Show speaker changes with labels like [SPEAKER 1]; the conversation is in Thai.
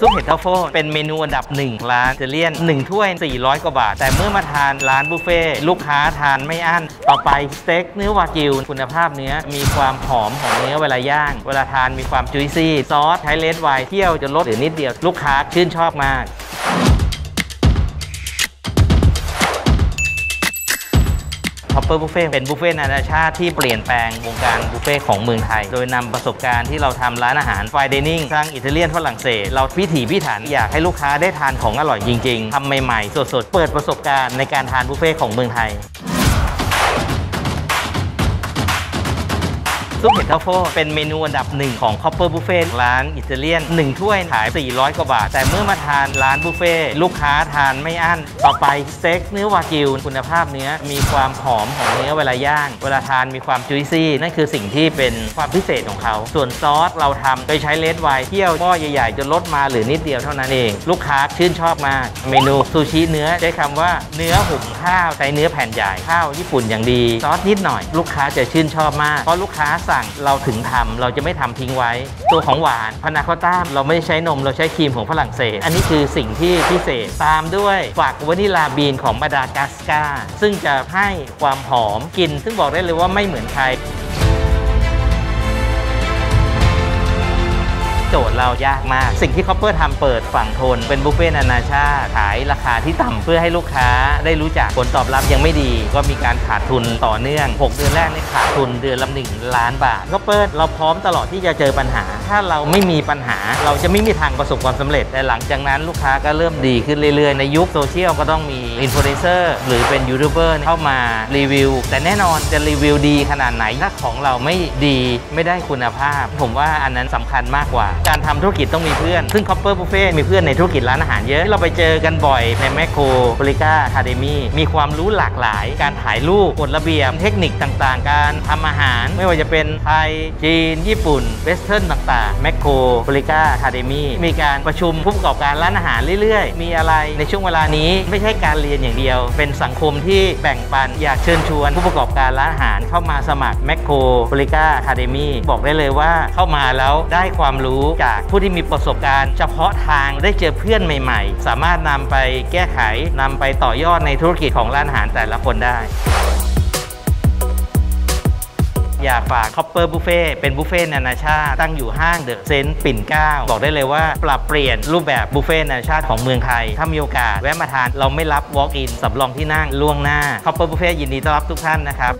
[SPEAKER 1] ซุปเห็ดทรัฟเฟิลเป็นเมนูอันดับหนึ่งร้านอิตาเลียน1ถ้วย 400 กว่าบาท แต่เมื่อมาทานร้านบุฟเฟ่ลูกค้าทานไม่อั้น ต่อไปสเต็กเนื้อวากิว คุณภาพเนื้อมีความหอมของเนื้อเวลาย่าง เวลาทานมีความจุยซี่ ซอสใช้ red wine เคี่ยวจนลดเหลือนิดเดียว ลูกค้าชื่นชอบมาก Copper Buffet เป็นบุฟเฟ่ต์นานาชาติที่เปลี่ยนแปลงวงการบุฟเฟ่ของเมืองไทย โดยนำประสบการณ์ที่เราทำร้านอาหาร fine dining ทั้งอิตาเลียนฝรั่งเศส เราพิถีพิถันอยากให้ลูกค้าได้ทานของอร่อยจริง ๆทำใหม่ ๆ สดๆ เปิดประสบการณ์ในการทานบุฟเฟ่ของเมืองไทย ซุปเห็ดทรัฟเฟิลเป็นเมนูอันดับหนึ่งของ Copper Buffet ร้านอิตาเลียน 1 ถ้วยขาย 400 กว่าบาท แต่เมื่อมาทานร้านบุฟเฟ่ต์ลูกค้าทานไม่อั้น ต่อไปสเต็กเนื้อวากิว คุณภาพเนื้อมีความหอมของเนื้อเวลาย่าง เวลาทานมีความจุยซี่นั่นคือสิ่งที่เป็นความพิเศษของเขา ส่วนซอสเราทำโดยใช้ red wine เคี่ยวหม้อใหญ่ๆจนลดมาเหลือนิดเดียวเท่านั้นเอง ลูกค้าชื่นชอบมาก เมนูซูชิเนื้อใช้คำว่าเนื้อห่มข้าวใช้เนื้อแผ่นใหญ่ข้าวญี่ปุ่นอย่างดีซอสนิดหน่อย ลูกค้าจะชื่นชอบมากเพราะลูกค้าสั่งเราถึงทำเราจะไม่ทำทิ้งไว้ ตัวของหวานพานาคอตต้าเราไม่ใช้นมเราใช้ครีมของฝรั่งเศส อันนี้คือสิ่งที่พิเศษตามด้วยฝัก vanilla bean ของมาดากัสการ์ซึ่งจะให้ความหอมกลิ่นซึ่งบอกได้เลยว่าไม่เหมือนใคร โจทย์เรายากมาก สิ่งที่ Copper ทำเปิดฝั่งธน เป็นบุฟเฟ่ต์นานาชาติขายราคาที่ต่ำเพื่อให้ลูกค้าได้รู้จักผลตอบรับยังไม่ดี ก็มีการขาดทุนต่อเนื่อง 6 เดือนแรกนี่ขาดทุนเดือนละหนึ่งล้านบาท Copper เราพร้อมตลอดที่จะเจอปัญหา ถ้าเราไม่มีปัญหา เราจะไม่มีทางประสบความสำเร็จ แต่หลังจากนั้นลูกค้าก็เริ่มดีขึ้นเรื่อยๆในยุคโซเชียลก็ต้องมีอินฟลูเอนเซอร์หรือเป็นยูทูบเบอร์เข้ามารีวิว แต่แน่นอนจะรีวิวดีขนาดไหนถ้าของเราไม่ดีไม่ได้คุณภาพ ผมว่าอันนั้นสำคัญมากกว่าการทำธุรกิจต้องมีเพื่อน ซึ่ง Copper Buffet มีเพื่อนในธุรกิจร้านอาหารเยอะที่เราไปเจอกันบ่อยใน Makro HoReCa Academy มีความรู้หลากหลาย การถ่ายรูปกฎระเบียบเทคนิคต่างๆ การทำอาหาร ไม่ว่าจะเป็นไทย จีน ญี่ปุ่น เวสเทิร์นต่างๆแมคโครบริก้าคาเดมีมีการประชุมผู้ประกอบการร้านอาหารเรื่อยๆ มีอะไรในช่วงเวลานี้ไม่ใช่การเรียนอย่างเดียว เป็นสังคมที่แบ่งปันอยากเชิญชวนผู้ประกอบการร้านอาหารเข้ามาสมัครแมคโครบริก้าคาเดมีบอกได้เลยว่าเข้ามาแล้วได้ความรู้จากผู้ที่มีประสบการณ์เฉพาะทางได้เจอเพื่อนใหม่ ๆ สามารถนำไปแก้ไขนำไปต่อยอดในธุรกิจของร้านอาหารแต่ละคนได้อยากฝาก Copper Buffet เป็นบุฟเฟ่ต์นานาชาติ ตั้งอยู่ห้างเดอะเซนต์ปิ่นเกล้าบอกได้เลยว่าปรับเปลี่ยนรูปแบบบุฟเฟ่ต์นานาชาติของเมืองไทย ถ้ามีโอกาสแวะมาทานเราไม่รับ Walk-in สำรองที่นั่งล่วงหน้า Copper Buffet ยินดีต้อนรับทุกท่านนะครับ